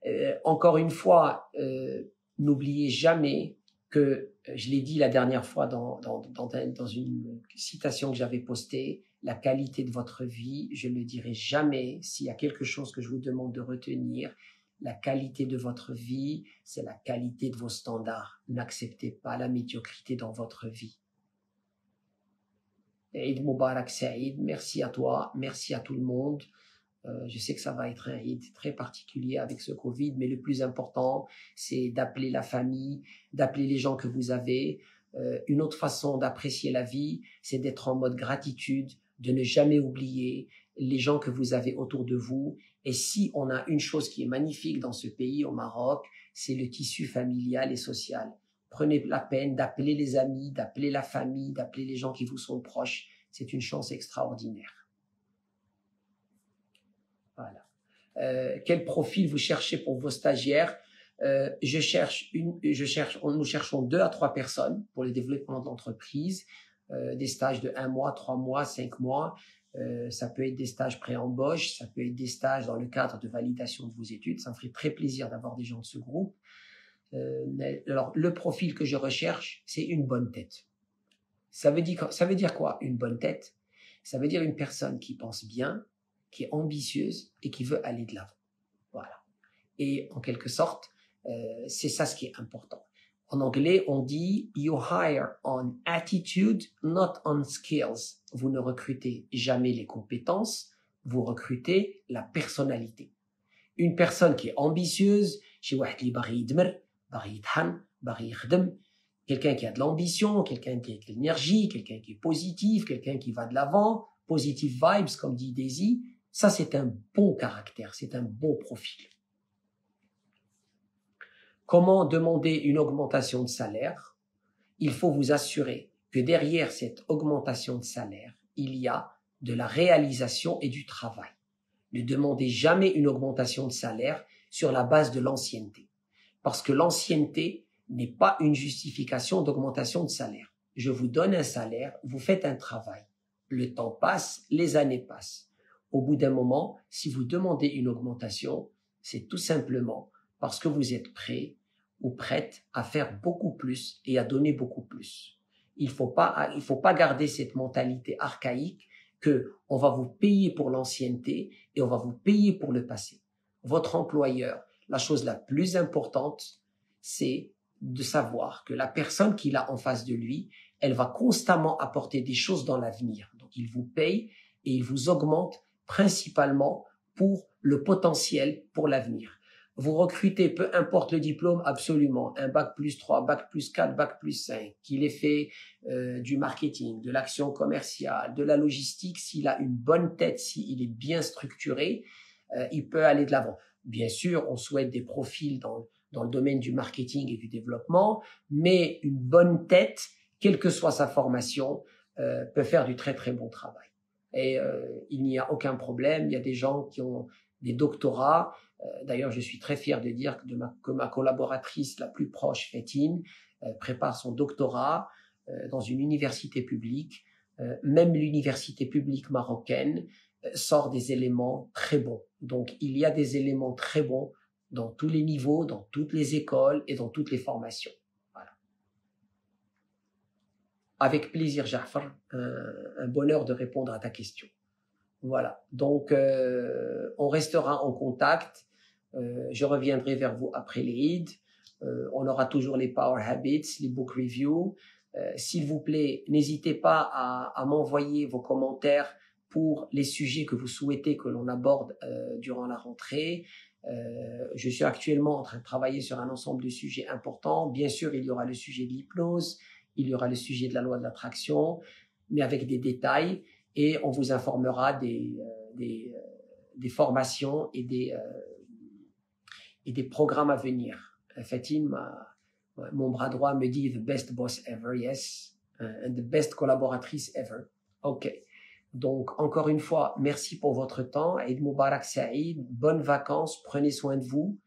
Euh, encore une fois, euh, n'oubliez jamais que, je l'ai dit la dernière fois dans, une citation que j'avais postée, la qualité de votre vie, je ne le dirai jamais s'il y a quelque chose que je vous demande de retenir. La qualité de votre vie, c'est la qualité de vos standards. N'acceptez pas la médiocrité dans votre vie. Eid Mubarak Saïd, merci à toi, merci à tout le monde. Euh, je sais que ça va être un Eid très particulier avec ce Covid, mais le plus important, c'est d'appeler la famille, d'appeler les gens que vous avez. Euh, une autre façon d'apprécier la vie, c'est d'être en mode gratitude, de ne jamais oublier les gens que vous avez autour de vous. Et si on a une chose qui est magnifique dans ce pays, au Maroc, c'est le tissu familial et social. Prenez la peine d'appeler les amis, d'appeler la famille, d'appeler les gens qui vous sont proches. C'est une chance extraordinaire. Voilà. Euh, quel profil vous cherchez pour vos stagiaires? Euh, Je cherche une, je cherche, nous cherchons deux à trois personnes pour le développement de l'entreprise. Euh, des stages de un mois, trois mois, cinq mois. Euh, ça peut être des stages pré-embauche, ça peut être des stages dans le cadre de validation de vos études. Ça me ferait très plaisir d'avoir des gens de ce groupe. Euh, alors, le profil que je recherche, c'est une bonne tête. Ça veut dire, quoi, une bonne tête? Ça veut dire une personne qui pense bien, qui est ambitieuse et qui veut aller de l'avant. Voilà. Et en quelque sorte, c'est ça ce qui est important. En anglais, on dit you hire on attitude, not on skills. Vous ne recrutez jamais les compétences, vous recrutez la personnalité. Une personne qui est ambitieuse, quelqu'un qui a de l'ambition, quelqu'un qui a de l'énergie, quelqu'un qui est positif, quelqu'un qui va de l'avant, positive vibes, comme dit Daisy, ça c'est un bon caractère, c'est un bon profil. Comment demander une augmentation de salaire? Il faut vous assurer que derrière cette augmentation de salaire, il y a de la réalisation et du travail. Ne demandez jamais une augmentation de salaire sur la base de l'ancienneté. Parce que l'ancienneté n'est pas une justification d'augmentation de salaire. Je vous donne un salaire, vous faites un travail. Le temps passe, les années passent. Au bout d'un moment, si vous demandez une augmentation, c'est tout simplement parce que vous êtes prêt ou prête à faire beaucoup plus et à donner beaucoup plus. Il faut pas, il faut pas garder cette mentalité archaïque que on va vous payer pour l'ancienneté et on va vous payer pour le passé. Votre employeur, la chose la plus importante, c'est de savoir que la personne qu'il a en face de lui, elle va constamment apporter des choses dans l'avenir. Donc il vous paye et il vous augmente principalement pour le potentiel pour l'avenir. Vous recrutez, peu importe le diplôme, absolument, un bac plus 3, bac plus 4, bac plus 5, qu'il ait fait euh, du marketing, de l'action commerciale, de la logistique, s'il a une bonne tête, s'il est bien structuré, euh, il peut aller de l'avant. Bien sûr, on souhaite des profils dans, dans le domaine du marketing et du développement, mais une bonne tête, quelle que soit sa formation, euh, peut faire du très très bon travail. Et il n'y a aucun problème. Il y a des gens qui ont des doctorats d'ailleurs, je suis très fier de dire que, ma, que ma collaboratrice la plus proche, Fétine, euh, prépare son doctorat euh, dans une université publique. même l'université publique marocaine sort des éléments très bons. Donc, il y a des éléments très bons dans tous les niveaux, dans toutes les écoles et dans toutes les formations. Voilà. Avec plaisir, Jafar, un, bonheur de répondre à ta question. Voilà. Donc, on restera en contact. Euh, je reviendrai vers vous après les Euh, on aura toujours les Power Habits, les book reviews. Euh, s'il vous plaît, n'hésitez pas à, à m'envoyer vos commentaires pour les sujets que vous souhaitez que l'on aborde euh, durant la rentrée. Euh, je suis actuellement en train de travailler sur un ensemble de sujets importants. Bien sûr, il y aura le sujet de l'hypnose, il y aura le sujet de la loi de l'attraction, mais avec des détails et on vous informera des, des, des formations et des, des programmes à venir. Fatine, mon bras droit me dit the best boss ever, yes, uh, and the best collaboratrice ever. Ok. Donc, encore une fois, merci pour votre temps. Eid Mubarak Saïd, bonnes vacances, prenez soin de vous,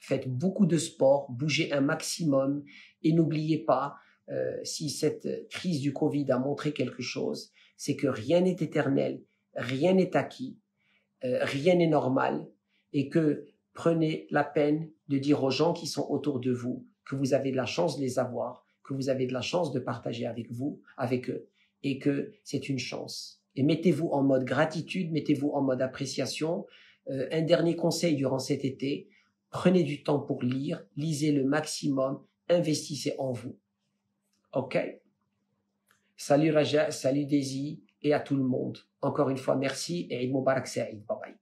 faites beaucoup de sport, bougez un maximum et n'oubliez pas, euh, si cette crise du Covid a montré quelque chose, c'est que rien n'est éternel, rien n'est acquis, euh, rien n'est normal et que prenez la peine de dire aux gens qui sont autour de vous que vous avez de la chance de les avoir, que vous avez de la chance de partager avec vous, avec eux, et que c'est une chance. Et mettez-vous en mode gratitude, mettez-vous en mode appréciation. Euh, un dernier conseil durant cet été, prenez du temps pour lire, lisez le maximum, investissez en vous. OK? Salut Raja, salut Daisy et à tout le monde. Encore une fois, merci et Mubarak Saïd. Bye.